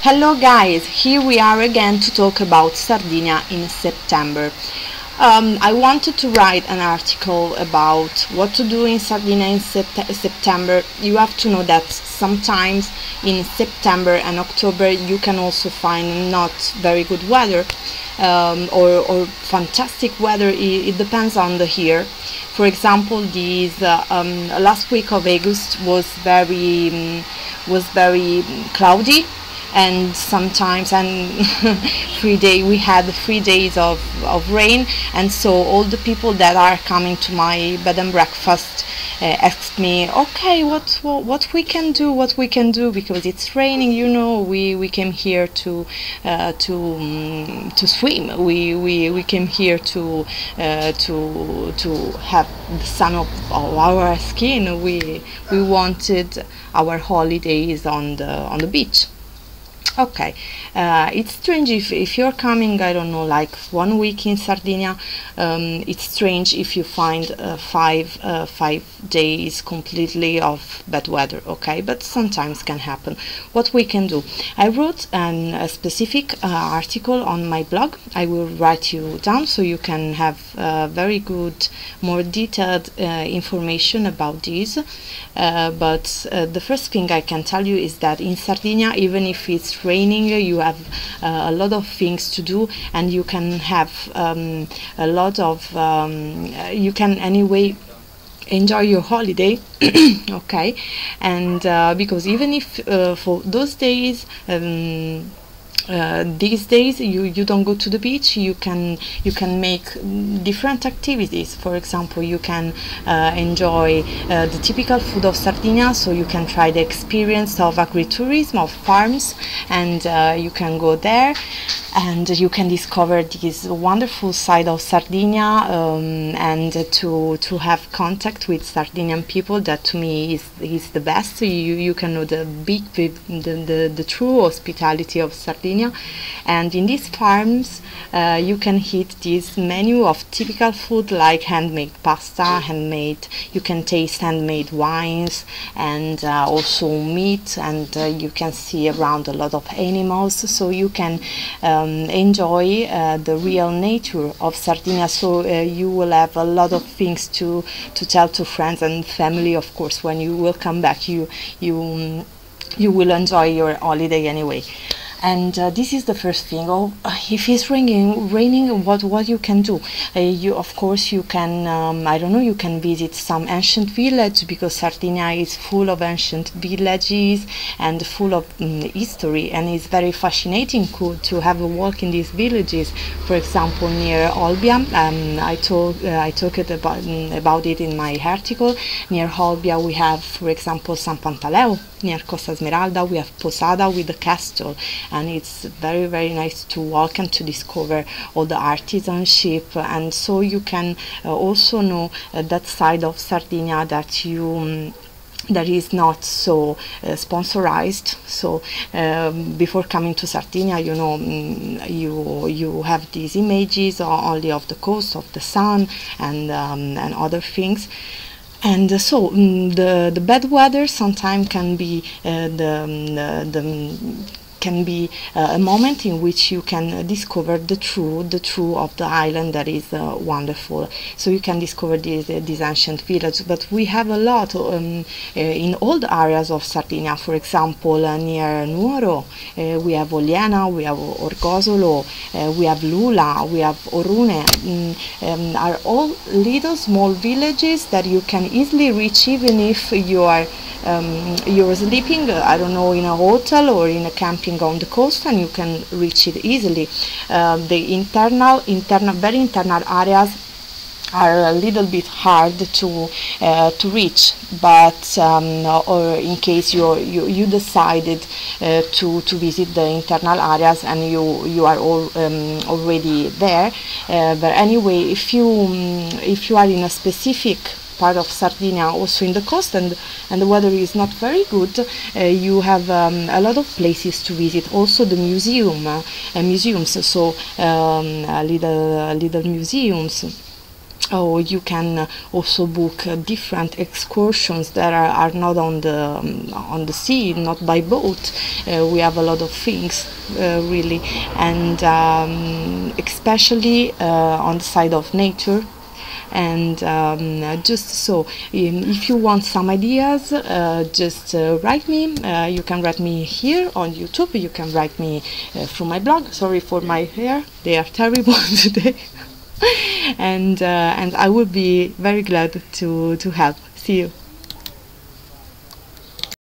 Hello guys, here we are again to talk about Sardinia in September. Um, I wanted to write an article about what to do in Sardinia in sept September. You have to know that sometimes in September and October you can also find not very good weather um, or, or, fantastic weather. It, it, depends on the year. For example, this uh, um, last week of August was very um, was very cloudy and sometimes and three day we had three days of, of rain. And so all the people that are coming to my bed and breakfast uh, asked me okay what, what what we can do what we can do? Because it's raining you know we we came here to uh, to um, to swim. We, we we came here to uh, to to have the sun of, of our skin. We we wanted our holidays on the on the beach okay. Uh, it's strange if, if you're coming I don't know like one week in Sardinia um, it's strange if you find uh, five uh, five days completely of bad weather okay? But sometimes can happen. What we can do? I wrote an, a specific uh, article on my blog. I will write you down so you can have uh, very good more detailed uh, information about this. But the first thing I can tell you is that in Sardinia even if it's training you have uh, a lot of things to do and you can have um, a lot of um, you can anyway enjoy your holiday okay? And uh, because even if uh, for those days um, uh, these days you you don't go to the beach you can you can make different activities. For example you can uh, enjoy uh, the typical food of Sardinia so you can try the experience of agritourism of farms and uh, you can go there and you can discover this wonderful side of Sardinia um, and to to have contact with Sardinian people that to me is is the best. You you can know the big the, the, the true hospitality of Sardinia. And in these farms uh, you can eat this menu of typical food like handmade pasta handmade you can taste handmade wines and uh, also meat and uh, you can see around a lot of animals. So you can um, um, enjoy uh, the real nature of Sardinia. So uh, you will have a lot of things to to tell to friends and family. Of course, when you will come back, you you um, you will enjoy your holiday anyway and uh, this is the first thing. Oh if it's raining raining what what you can do? Uh, you of course you can um, I don't know you can visit some ancient village because Sardinia is full of ancient villages and full of um, history. And it's very fascinating cool to have a walk in these villages. For example near Olbia um, I talk uh, I talked about um, about it in my article. Near Olbia we have for example San Pantaleo. Near Costa Smeralda we have Posada with the castle and it's very very nice to walk and to discover all the artisanship. And so you can uh, also know uh, that side of Sardinia that you um, that is not so uh, sponsorized. So um, before coming to Sardinia you know mm, you you have these images only of the coast of the sun and um, and other things. And uh, so mm, the the bad weather sometimes can be uh, the, mm, the, the can be uh, a moment in which you can uh, discover the true the true of the island that is uh, wonderful. So you can discover this, uh, this ancient village. But we have a lot um, uh, in all the areas of Sardinia. For example near Nuoro we have Oliena we have Orgosolo we have Lula we have Orune. Mm, um, are all little small villages that you can easily reach even if you are um, you're sleeping I don't know in a hotel or in a camping on the coast and you can reach it easily. Uh, the internal, internal, very internal areas are a little bit hard to uh, to reach but um, or in case you you, you decided uh, to to visit the internal areas and you you are all um, already there uh, but anyway if you um, if you are in a specific part of Sardinia also in the coast and, and the weather is not very good, uh, you have um, a lot of places to visit. Also the museum, uh, museums, so um, little, little museums Oh, you can uh, also book uh, different excursions that are, are not on the um, on the sea, not by boat. Uh, we have a lot of things uh, really, and um, especially uh, on the side of nature. And um, uh, just so, um, if you want some ideas, uh, just uh, write me. You can write me here on YouTube. You can write me through my blog. Sorry for my hair; they are terrible today. and and I would be very glad to to help. See you.